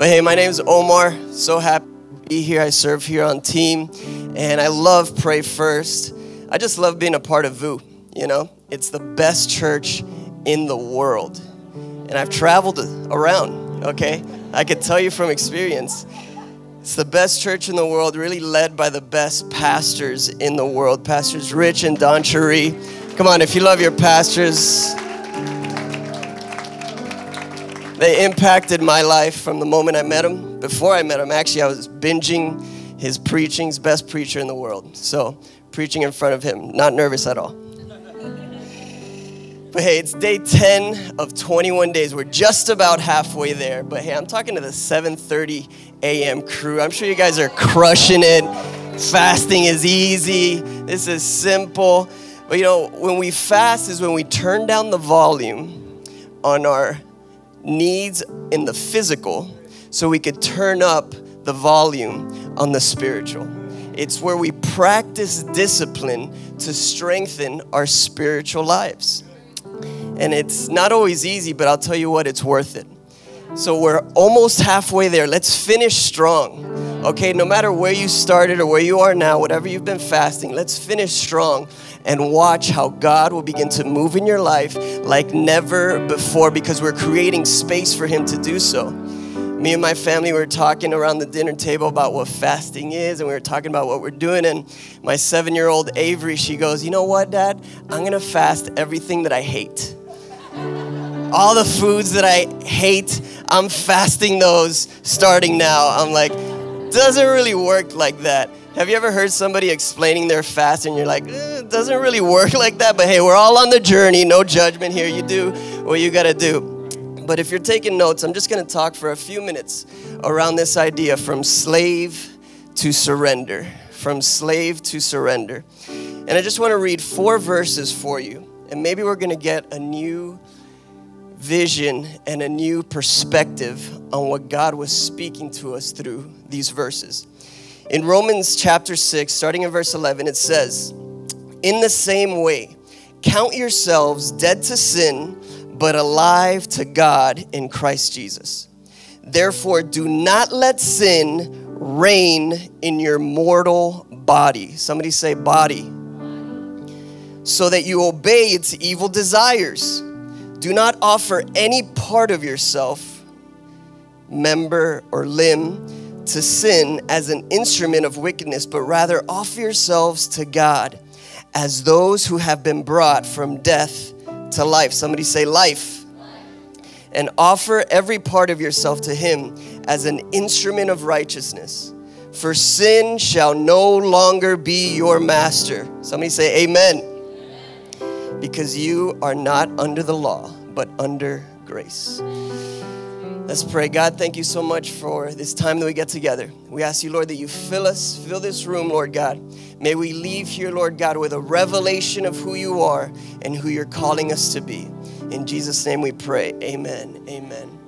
But hey, my name is Omar. So happy to be here. I serve here on team, and I love Pray First. I just love being a part of VOUS. You know, it's the best church in the world, and I've traveled around. Okay, I can tell you from experience. It's the best church in the world, really led by the best pastors in the world. Pastors Rich and DawnCheré. Come on, if you love your pastors, they impacted my life from the moment I met him. Before I met him, actually, I was binging his preachings, best preacher in the world. So, preaching in front of him, not nervous at all. But hey, it's day 10 of 21 days. We're just about halfway there. But hey, I'm talking to the 7:30 a.m. crew. I'm sure you guys are crushing it. Fasting is easy. This is simple. But you know, when we fast is when we turn down the volume on our needs in the physical so we could turn up the volume on the spiritual. It's where we practice discipline to strengthen our spiritual lives. And it's not always easy, but I'll tell you what, it's worth it. So we're almost halfway there. Let's finish strong. Okay, no matter where you started or where you are now, whatever you've been fasting, let's finish strong and watch how God will begin to move in your life like never before because we're creating space for Him to do so. Me and my family were talking around the dinner table about what fasting is, and we were talking about what we're doing. And my seven year old Avery, she goes, You know what, Dad? I'm gonna fast everything that I hate all the foods that I hate, I'm fasting those starting now. I'm like, doesn't really work like that. Have you ever heard somebody explaining their fast and you're like, eh, it doesn't really work like that? But hey, we're all on the journey, no judgment here. You do what you gotta do. But if you're taking notes, I'm just gonna talk for a few minutes around this idea from slave to surrender. From slave to surrender. And I just wanna read four verses for you. And maybe we're gonna get a new vision and a new perspective on what God was speaking to us through these verses. In Romans chapter 6, starting in verse 11, it says, In the same way, count yourselves dead to sin, but alive to God in Christ Jesus. Therefore, do not let sin reign in your mortal body. Somebody say, body. So that you obey its evil desires. Do not offer any part of yourself, member or limb, to sin as an instrument of wickedness, but rather offer yourselves to God as those who have been brought from death to life. Somebody say, life. And offer every part of yourself to Him as an instrument of righteousness. For sin shall no longer be your master. Somebody say, Amen because you are not under the law, but under grace. Let's pray. God, thank you so much for this time that we get together. We ask you, Lord, that you fill us, fill this room, Lord God. May we leave here, Lord God, with a revelation of who you are and who you're calling us to be. In Jesus' name we pray. Amen. Amen.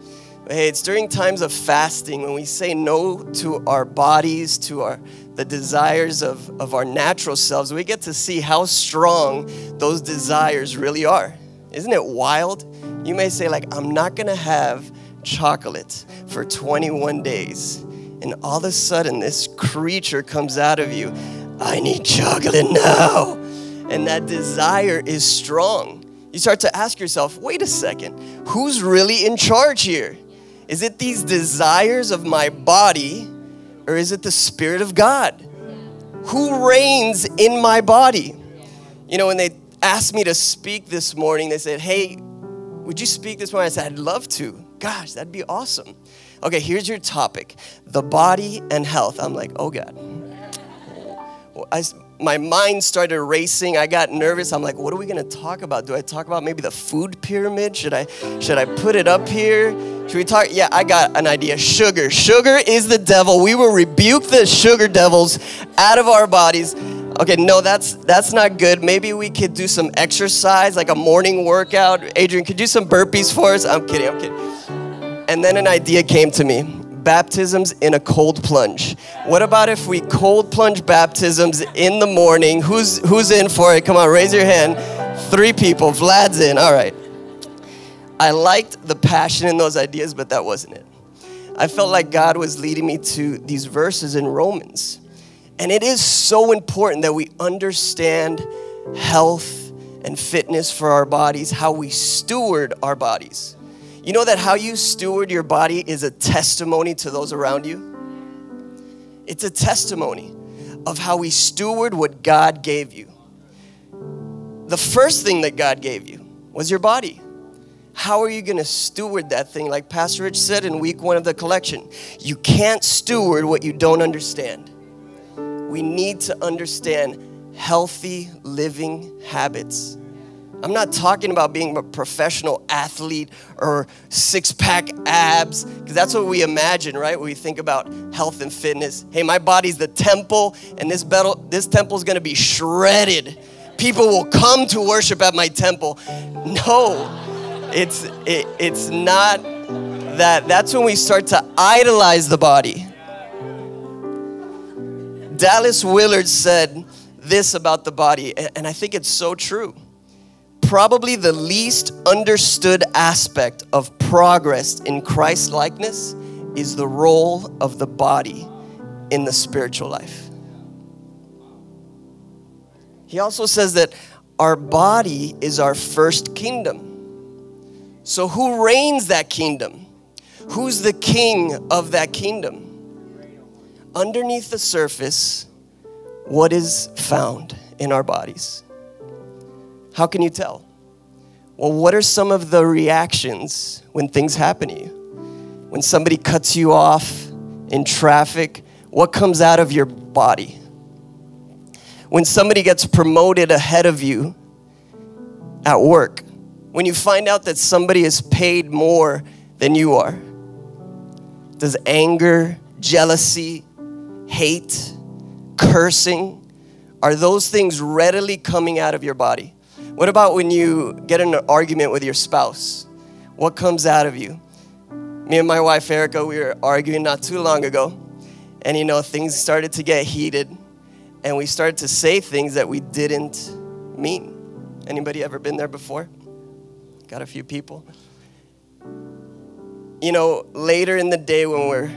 Hey, it's during times of fasting when we say no to our bodies, to our the desires of, of our natural selves, we get to see how strong those desires really are. Isn't it wild? You may say, like, I'm not gonna have chocolate for 21 days. And all of a sudden, this creature comes out of you. I need chocolate now. And that desire is strong. You start to ask yourself, wait a second, who's really in charge here? Is it these desires of my body or is it the Spirit of God? Who reigns in my body? You know, when they asked me to speak this morning, they said, Hey, would you speak this morning? I said, I'd love to. Gosh, that'd be awesome. Okay, here's your topic the body and health. I'm like, Oh, God. I, my mind started racing. I got nervous. I'm like, what are we gonna talk about? Do I talk about maybe the food pyramid? Should I should I put it up here? Should we talk? Yeah, I got an idea. Sugar. Sugar is the devil. We will rebuke the sugar devils out of our bodies. Okay, no, that's that's not good. Maybe we could do some exercise, like a morning workout. Adrian, could you do some burpees for us? I'm kidding, I'm kidding. And then an idea came to me baptisms in a cold plunge. What about if we cold plunge baptisms in the morning? Who's who's in for it? Come on, raise your hand. Three people. Vlad's in. All right. I liked the passion in those ideas, but that wasn't it. I felt like God was leading me to these verses in Romans. And it is so important that we understand health and fitness for our bodies, how we steward our bodies. You know that how you steward your body is a testimony to those around you? It's a testimony of how we steward what God gave you. The first thing that God gave you was your body. How are you going to steward that thing? Like Pastor Rich said in week one of the collection, you can't steward what you don't understand. We need to understand healthy living habits. I'm not talking about being a professional athlete or six pack abs, because that's what we imagine, right? When we think about health and fitness. Hey, my body's the temple, and this, battle, this temple is gonna be shredded. People will come to worship at my temple. No, it's, it, it's not that. That's when we start to idolize the body. Dallas Willard said this about the body, and I think it's so true probably the least understood aspect of progress in Christ likeness is the role of the body in the spiritual life. He also says that our body is our first kingdom. So, who reigns that kingdom? Who's the king of that kingdom? Underneath the surface, what is found in our bodies? How can you tell? Well, what are some of the reactions when things happen to you? When somebody cuts you off in traffic, what comes out of your body? When somebody gets promoted ahead of you at work, when you find out that somebody is paid more than you are, does anger, jealousy, hate, cursing, are those things readily coming out of your body? What about when you get in an argument with your spouse? What comes out of you? Me and my wife Erica, we were arguing not too long ago, and you know, things started to get heated, and we started to say things that we didn't mean. Anybody ever been there before? Got a few people. You know, later in the day when we're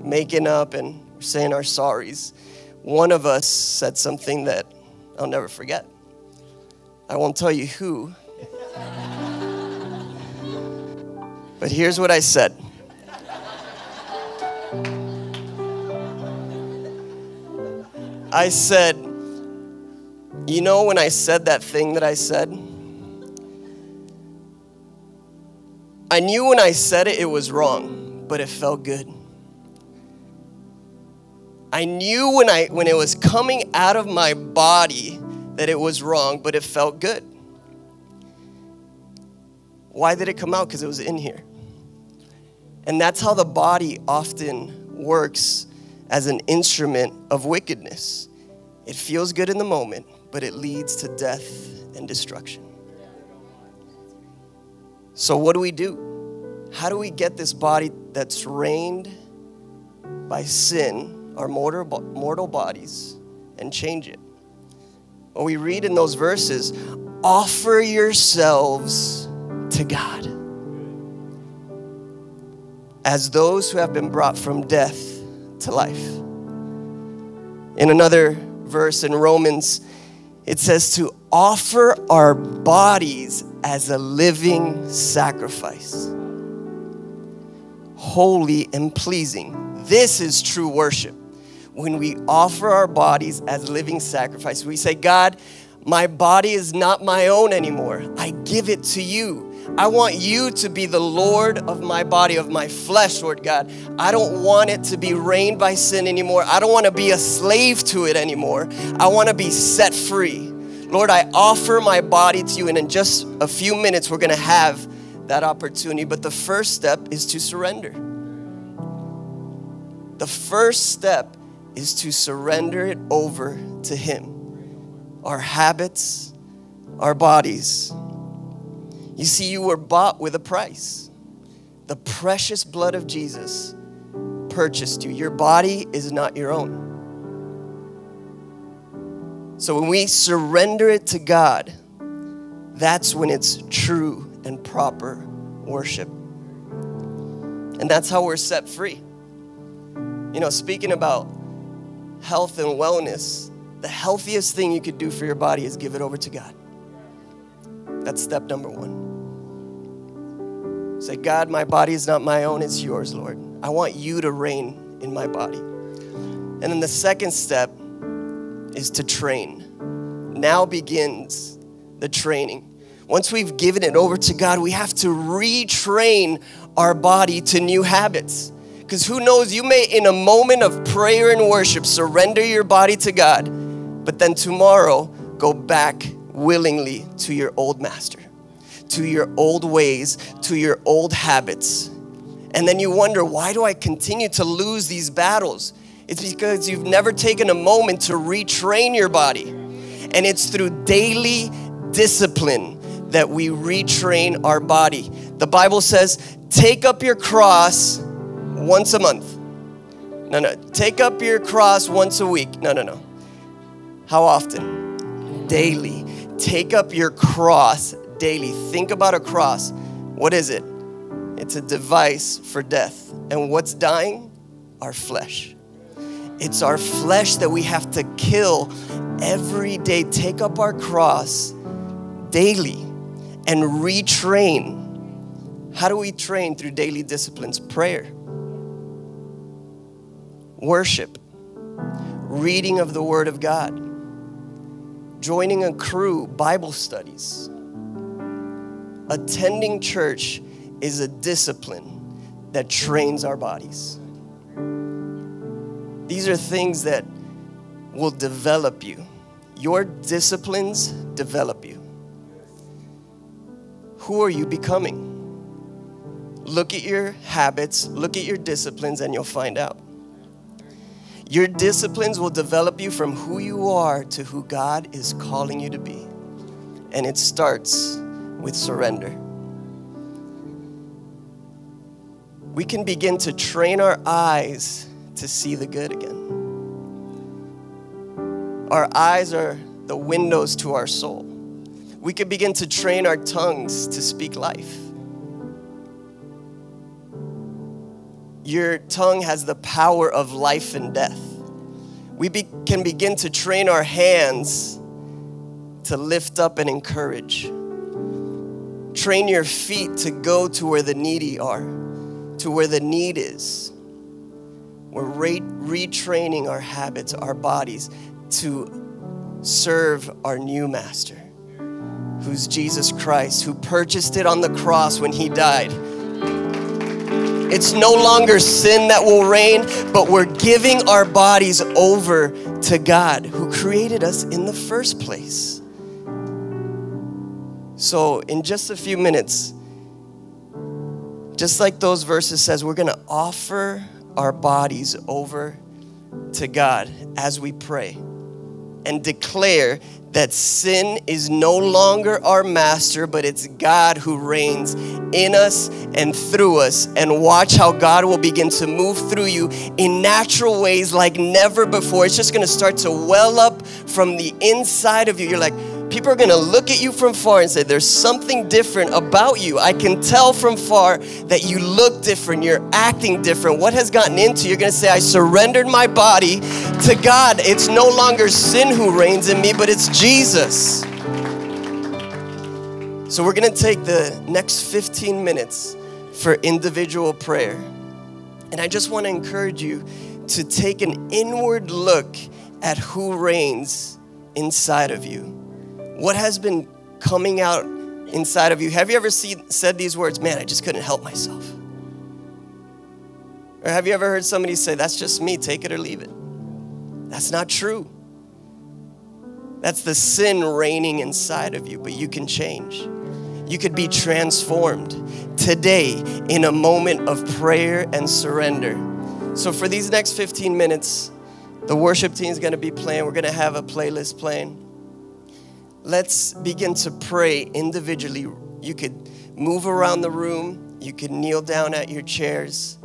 making up and saying our sorries, one of us said something that I'll never forget. I won't tell you who. But here's what I said. I said, You know, when I said that thing that I said, I knew when I said it, it was wrong, but it felt good. I knew when, I, when it was coming out of my body that it was wrong, but it felt good. Why did it come out? Because it was in here. And that's how the body often works as an instrument of wickedness. It feels good in the moment, but it leads to death and destruction. So, what do we do? How do we get this body that's reigned by sin, our mortal, mortal bodies, and change it? We read in those verses offer yourselves to God as those who have been brought from death to life. In another verse in Romans, it says to offer our bodies as a living sacrifice, holy and pleasing. This is true worship when we offer our bodies as living sacrifice. We say, God, my body is not my own anymore. I give it to you. I want you to be the Lord of my body, of my flesh, Lord God. I don't want it to be reigned by sin anymore. I don't want to be a slave to it anymore. I want to be set free. Lord, I offer my body to you, and in just a few minutes, we're going to have that opportunity. But the first step is to surrender. The first step is to surrender it over to Him. Our habits, our bodies. You see, you were bought with a price. The precious blood of Jesus purchased you. Your body is not your own. So when we surrender it to God, that's when it's true and proper worship. And that's how we're set free. You know, speaking about health and wellness, the healthiest thing you could do for your body is give it over to God. That's step number one. Say, God, my body is not my own, it's yours, Lord. I want you to reign in my body. And then the second step is to train. Now begins the training. Once we've given it over to God, we have to retrain our body to new habits. Because who knows, you may, in a moment of prayer and worship, surrender your body to God, but then tomorrow go back willingly to your old master, to your old ways, to your old habits. And then you wonder, why do I continue to lose these battles? It's because you've never taken a moment to retrain your body. And it's through daily discipline that we retrain our body. The Bible says, take up your cross once a month. No, no. Take up your cross once a week. No, no, no. How often? Daily. Take up your cross daily. Think about a cross. What is it? It's a device for death. And what's dying? Our flesh. It's our flesh that we have to kill every day. Take up our cross daily and retrain. How do we train through daily disciplines? Prayer, worship, reading of the Word of God, joining a crew, Bible studies. Attending church is a discipline that trains our bodies. These are things that will develop you. Your disciplines develop you. Who are you becoming? Look at your habits, look at your disciplines, and you'll find out. Your disciplines will develop you from who you are to who God is calling you to be. And it starts with surrender. We can begin to train our eyes to see the good again. Our eyes are the windows to our soul. We can begin to train our tongues to speak life. Your tongue has the power of life and death. We be, can begin to train our hands to lift up and encourage. Train your feet to go to where the needy are, to where the need is. We're re- retraining our habits, our bodies to serve our new master, who's Jesus Christ, who purchased it on the cross when he died. It's no longer sin that will reign, but we're giving our bodies over to God who created us in the first place. So, in just a few minutes, just like those verses says, we're going to offer our bodies over to God as we pray and declare that sin is no longer our master, but it's God who reigns in us and through us. And watch how God will begin to move through you in natural ways like never before. It's just gonna start to well up from the inside of you. You're like, people are gonna look at you from far and say, There's something different about you. I can tell from far that you look different, you're acting different. What has gotten into you? You're gonna say, I surrendered my body to God. It's no longer sin who reigns in me, but it's Jesus. So we're gonna take the next 15 minutes for individual prayer. And I just wanna encourage you to take an inward look at who reigns inside of you what has been coming out inside of you? Have you ever see, said these words, man, I just couldn't help myself? Or have you ever heard somebody say, that's just me, take it or leave it? That's not true. That's the sin reigning inside of you, but you can change. You could be transformed today in a moment of prayer and surrender. So, for these next 15 minutes, the worship team is going to be playing. We're going to have a playlist playing let's begin to pray individually. You could move around the room, you could kneel down at your chairs.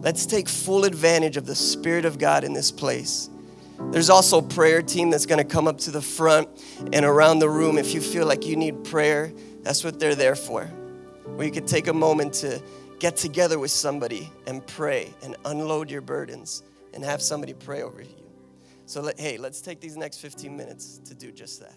Let's take full advantage of the Spirit of God in this place. There's also a prayer team that's going to come up to the front and around the room. If you feel like you need prayer, that's what they're there for. Where you could take a moment to get together with somebody and pray and unload your burdens and have somebody pray over you. So, hey, let's take these next 15 minutes to do just that.